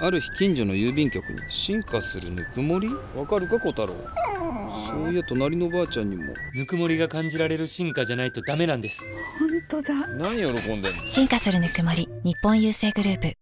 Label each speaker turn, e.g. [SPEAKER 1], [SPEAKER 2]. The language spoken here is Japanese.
[SPEAKER 1] ある日近所の郵便局に進化するぬくもり？わかるか小太郎。そういや隣のばあちゃんにも。
[SPEAKER 2] ぬくもりが感じられる進化じゃないとダメなんです。
[SPEAKER 3] 本当だ。
[SPEAKER 1] 何喜んでんの？
[SPEAKER 4] 進化するぬくもり日本郵政グループ。